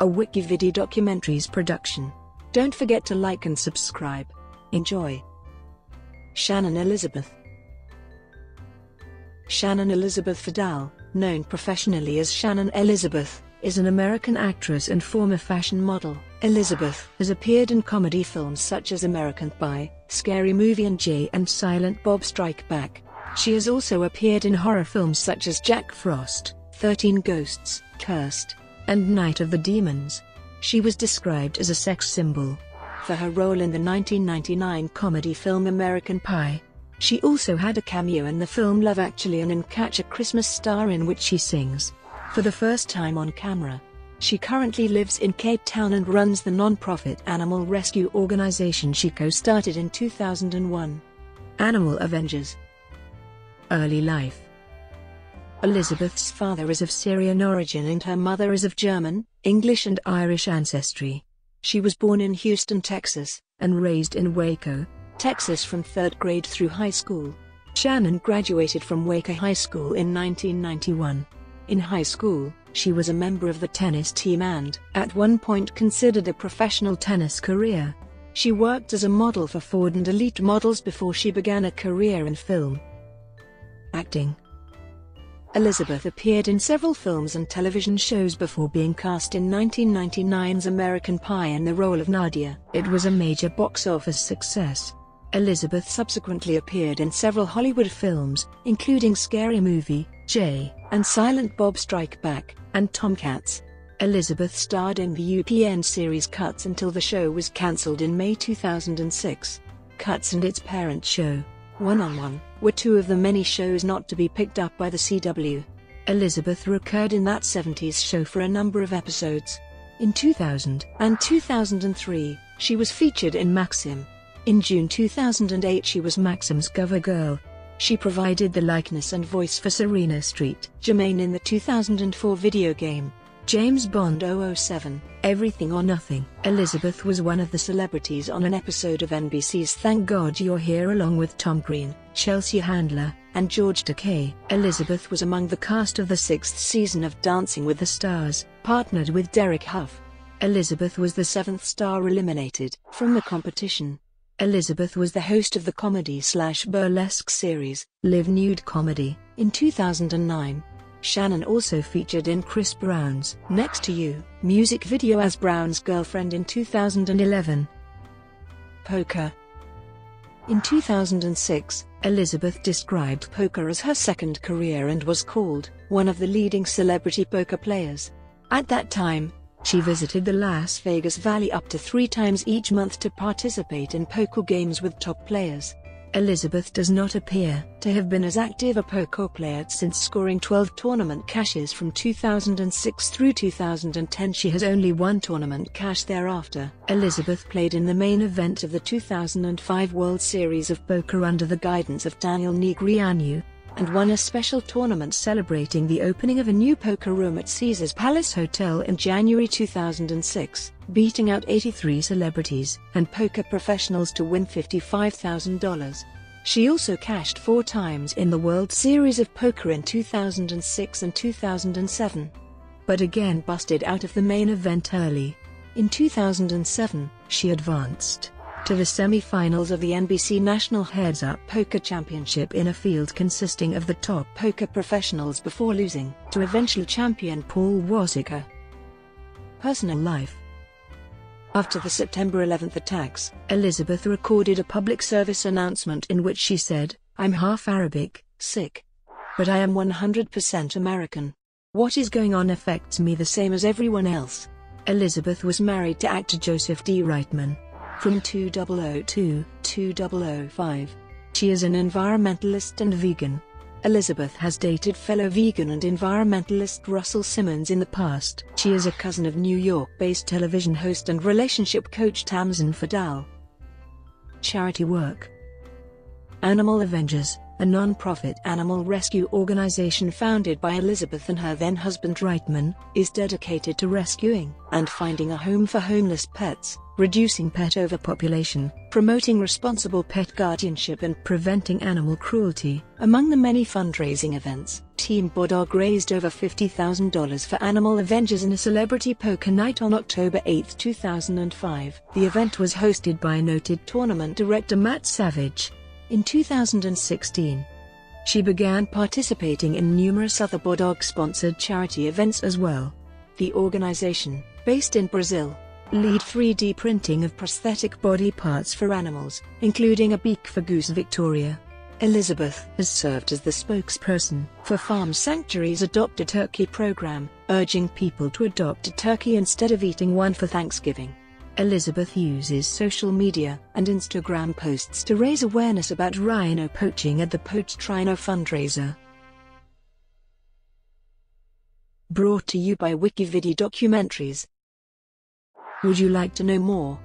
a Wikividi documentaries production. Don't forget to like and subscribe. Enjoy. Shannon Elizabeth Shannon Elizabeth Fadal, known professionally as Shannon Elizabeth, is an American actress and former fashion model. Elizabeth has appeared in comedy films such as American Pie, Scary Movie and Jay and Silent Bob Strike Back. She has also appeared in horror films such as Jack Frost, 13 Ghosts, Cursed, and Night of the Demons. She was described as a sex symbol for her role in the 1999 comedy film American Pie. She also had a cameo in the film Love Actually and in Catch a Christmas Star in which she sings for the first time on camera. She currently lives in Cape Town and runs the non-profit animal rescue organization she co-started in 2001. Animal Avengers Early life Elizabeth's father is of Syrian origin and her mother is of German, English and Irish ancestry. She was born in Houston, Texas, and raised in Waco, Texas from third grade through high school. Shannon graduated from Waco High School in 1991. In high school, she was a member of the tennis team and, at one point considered a professional tennis career. She worked as a model for Ford and Elite models before she began a career in film. Acting Elizabeth appeared in several films and television shows before being cast in 1999's American Pie in the role of Nadia. It was a major box office success. Elizabeth subsequently appeared in several Hollywood films, including Scary Movie, Jay, and Silent Bob Strike Back, and Tomcats. Elizabeth starred in the UPN series Cuts until the show was cancelled in May 2006. Cuts and its parent show, One on One, were two of the many shows not to be picked up by the CW. Elizabeth recurred in that 70s show for a number of episodes. In 2000 and 2003, she was featured in Maxim. In June 2008 she was Maxim's cover girl. She provided the likeness and voice for Serena Street Germain in the 2004 video game, James Bond 007, Everything or Nothing. Elizabeth was one of the celebrities on an episode of NBC's Thank God You're Here along with Tom Green, Chelsea Handler, and George Takei. Elizabeth was among the cast of the sixth season of Dancing with the Stars, partnered with Derek Hough. Elizabeth was the seventh star eliminated from the competition. Elizabeth was the host of the comedy-slash-burlesque series, Live Nude Comedy, in 2009. Shannon also featured in Chris Brown's Next to You music video as Brown's girlfriend in 2011. Poker In 2006, Elizabeth described poker as her second career and was called one of the leading celebrity poker players. At that time, she visited the Las Vegas Valley up to three times each month to participate in poker games with top players. Elizabeth does not appear to have been as active a poker player since scoring 12 tournament cashes from 2006 through 2010. She has only one tournament cash thereafter. Elizabeth played in the main event of the 2005 World Series of Poker under the guidance of Daniel Negreanu, and won a special tournament celebrating the opening of a new poker room at Caesars Palace Hotel in January 2006, beating out 83 celebrities and poker professionals to win $55,000. She also cashed four times in the World Series of Poker in 2006 and 2007, but again busted out of the main event early. In 2007, she advanced to the semi-finals of the NBC National Heads Up Poker Championship in a field consisting of the top poker professionals before losing to eventual champion Paul Wasicka. Personal life After the September 11 attacks, Elizabeth recorded a public service announcement in which she said, I'm half Arabic, sick, But I am 100% American. What is going on affects me the same as everyone else. Elizabeth was married to actor Joseph D. Reitman, from 2002 2005. She is an environmentalist and vegan. Elizabeth has dated fellow vegan and environmentalist Russell Simmons in the past. She is a cousin of New York-based television host and relationship coach Tamsen Fadal. Charity work Animal Avengers, a non-profit animal rescue organization founded by Elizabeth and her then-husband Reitman, is dedicated to rescuing and finding a home for homeless pets reducing pet overpopulation, promoting responsible pet guardianship and preventing animal cruelty. Among the many fundraising events, Team Bodog raised over $50,000 for Animal Avengers in a celebrity poker night on October 8, 2005. The event was hosted by noted tournament director Matt Savage. In 2016, she began participating in numerous other Bodog-sponsored charity events as well. The organization, based in Brazil, lead 3D printing of prosthetic body parts for animals, including a beak for Goose Victoria. Elizabeth has served as the spokesperson for Farm Sanctuary's Adopt a Turkey program, urging people to adopt a turkey instead of eating one for Thanksgiving. Elizabeth uses social media and Instagram posts to raise awareness about rhino poaching at the Poached Rhino fundraiser. Brought to you by Wikividi Documentaries. Would you like to know more?